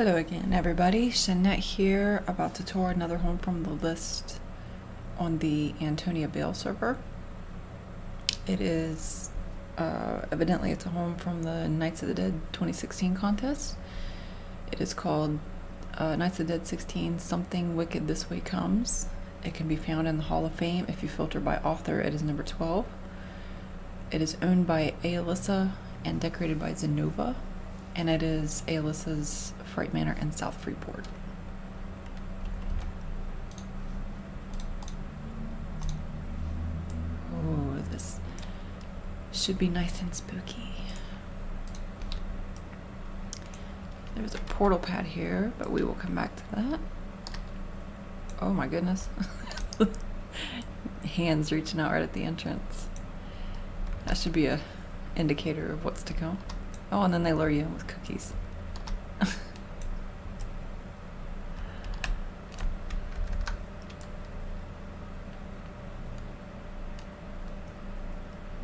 Hello again, everybody. Shanette here, about to tour another home from the list on the Antonia Bayle server. It is, uh, evidently it's a home from the Nights of the Dead 2016 contest. It is called uh, Nights of the Dead 16 Something Wicked This Way Comes. It can be found in the Hall of Fame. If you filter by author, it is number 12. It is owned by Alyssa and decorated by Zenova and it is Alyssa's Fright Manor in South Freeport. Oh, this should be nice and spooky. There's a portal pad here, but we will come back to that. Oh my goodness. Hands reaching out right at the entrance. That should be a indicator of what's to come. Oh, and then they lure you in with cookies.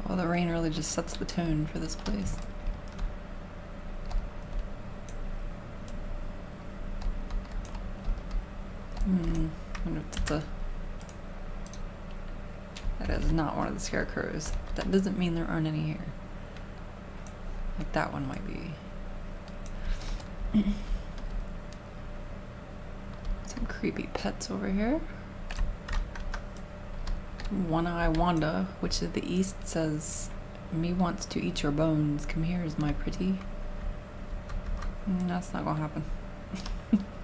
oh, the rain really just sets the tone for this place. Hmm. That is not one of the scarecrows. That doesn't mean there aren't any here. Like that one might be. Some creepy pets over here. One Eye Wanda, which is the east, says, Me wants to eat your bones. Come here, is my pretty. Mm, that's not gonna happen.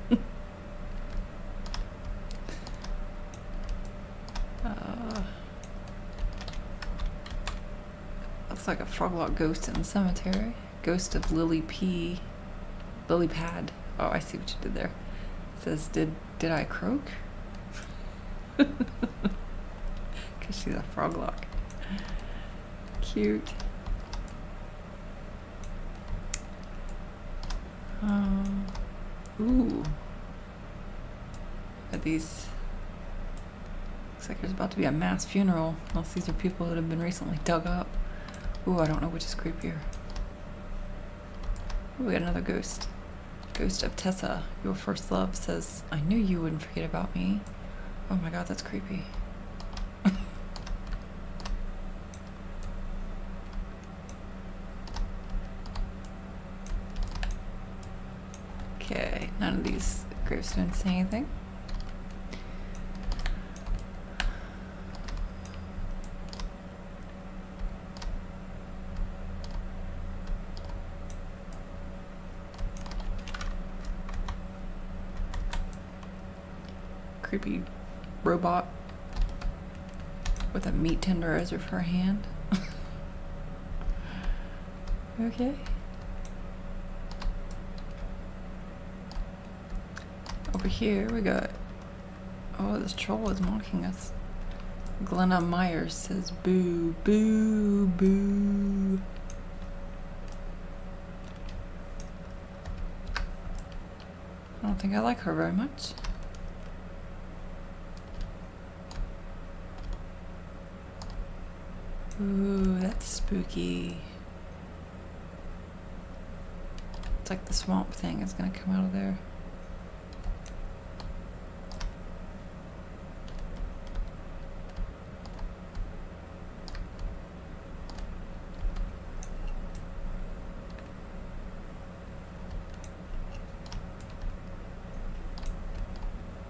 looks like a froglok ghost in the cemetery. Ghost of Lily P. Lily Pad. Oh, I see what you did there. It says, did did I croak? Because she's a froglok. Cute. Um, ooh. Are these... Looks like there's about to be a mass funeral. Unless these are people that have been recently dug up. Ooh, I don't know which is creepier. Ooh, we got another ghost. Ghost of Tessa, your first love, says, I knew you wouldn't forget about me. Oh my god, that's creepy. okay, none of these gravestones say anything. Creepy robot with a meat tenderizer for a hand. okay. Over here we got, oh this troll is mocking us. Glenna Myers says boo, boo, boo. I don't think I like her very much. Ooh, that's spooky. It's like the swamp thing is gonna come out of there.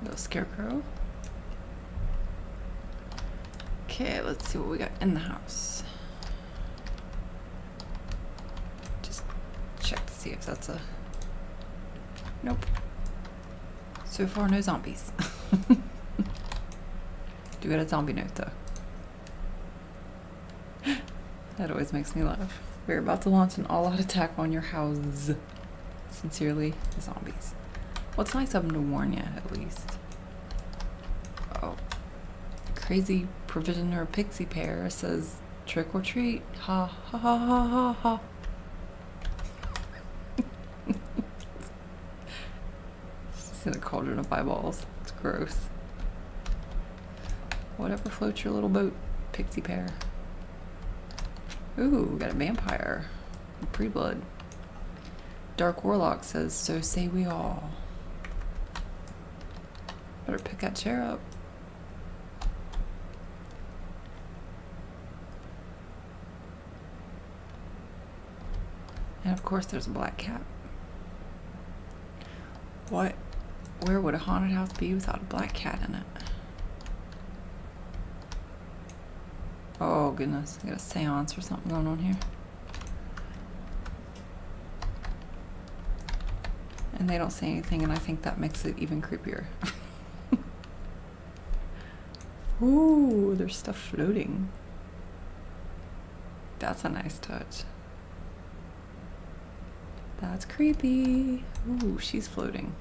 Little scarecrow. Okay, let's see what we got in the house. Just check to see if that's a... Nope. So far, no zombies. Do we get a zombie note, though. that always makes me laugh. We're about to launch an all-out attack on your house. Sincerely, the zombies. Well, it's nice of them to warn you, at least. Oh. Crazy provisioner pixie pear says trick or treat. Ha ha ha ha ha ha. She's in a cauldron of eyeballs. It's gross. Whatever floats your little boat, pixie pear. Ooh, got a vampire. Pre-blood. Dark Warlock says, so say we all. Better pick that chair up. And of course there's a black cat. What? Where would a haunted house be without a black cat in it? Oh goodness, I got a seance or something going on here. And they don't say anything and I think that makes it even creepier. Ooh, there's stuff floating. That's a nice touch. That's creepy. Ooh, she's floating.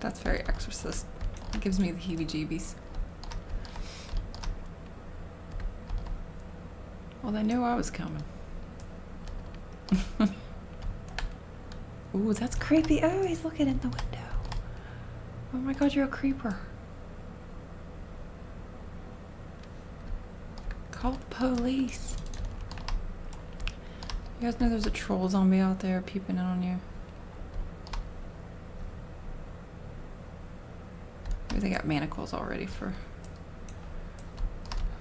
That's very exorcist. It gives me the heebie-jeebies. Well, they knew I was coming. Ooh, that's creepy. Oh, he's looking in the window. Oh my god, you're a creeper. Call the police. You guys know there's a troll zombie out there peeping in on you? Maybe they got manacles already for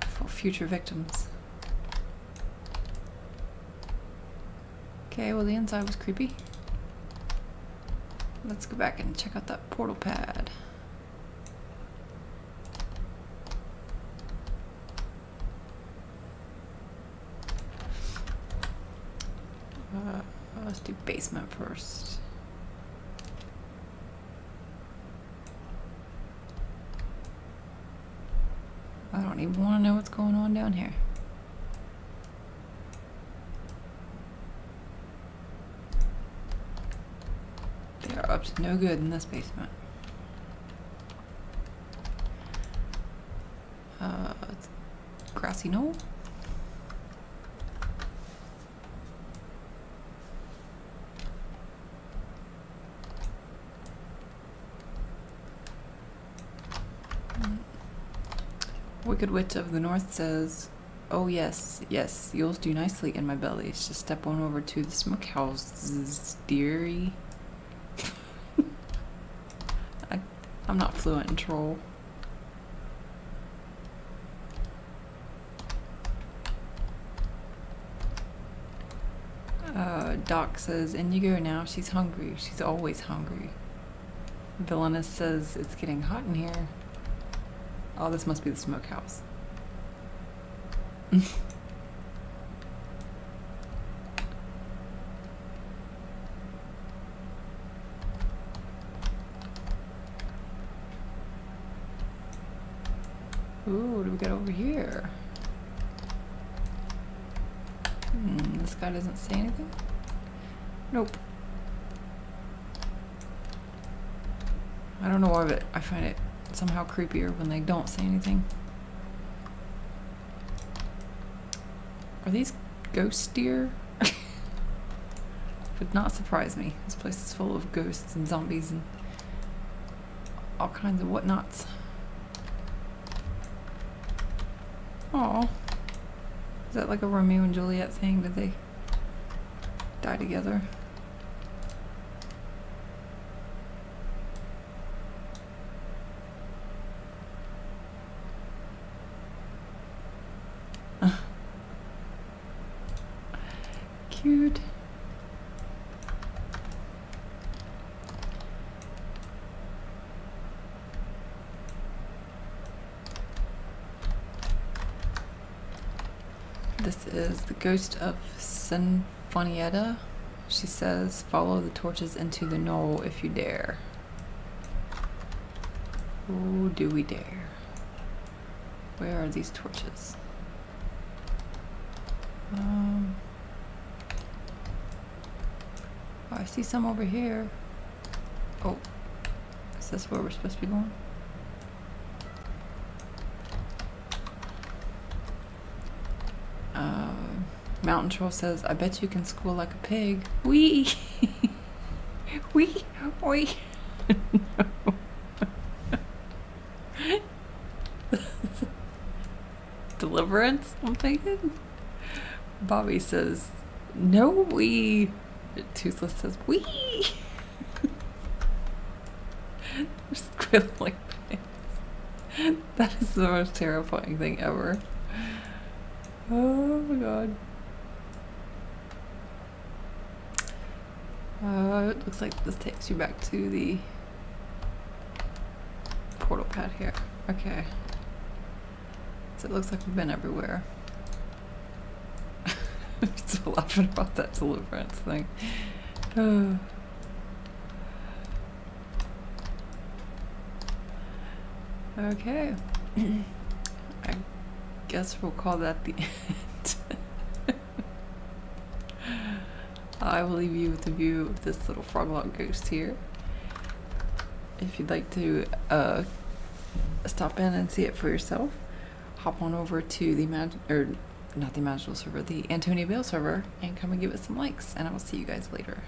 for future victims. Okay, well the inside was creepy. Let's go back and check out that portal pad. Uh, let's do basement first. I don't even want to know what's going on down here. They are up to no good in this basement. Uh, grassy knoll. Wicked Witch of the North says, Oh yes, yes, you'll do nicely in my belly. Just step on over to the smokehouse, dearie. I, I'm not fluent in troll. Uh, Doc says, and you go now. She's hungry. She's always hungry. Villainous says, it's getting hot in here. Oh, this must be the smokehouse. Ooh, what do we got over here? Hmm, this guy doesn't say anything? Nope. I don't know why, but I find it somehow creepier when they don't say anything. Are these ghost deer? Would not surprise me. This place is full of ghosts and zombies and all kinds of whatnots. Oh, Is that like a Romeo and Juliet thing? Did they die together? Cute. This is the ghost of Sinfonietta. She says, follow the torches into the knoll if you dare. Oh, do we dare? Where are these torches? Um, oh, I see some over here. Oh, is this where we're supposed to be going? Mountain Troll says, I bet you can school like a pig. Wee! We, we. Deliverance, I'm thinking. Bobby says, no, we. Toothless says, we. Squealing pigs. That is the most terrifying thing ever. Oh my god. Uh, it looks like this takes you back to the portal pad here. Okay. So it looks like we've been everywhere. I'm still laughing about that deliverance thing. Okay. I guess we'll call that the end. I will leave you with the view of this little froglok ghost here. If you'd like to uh, stop in and see it for yourself, hop on over to the mag or not the magical server, the Antonio Vale server, and come and give it some likes. And I will see you guys later.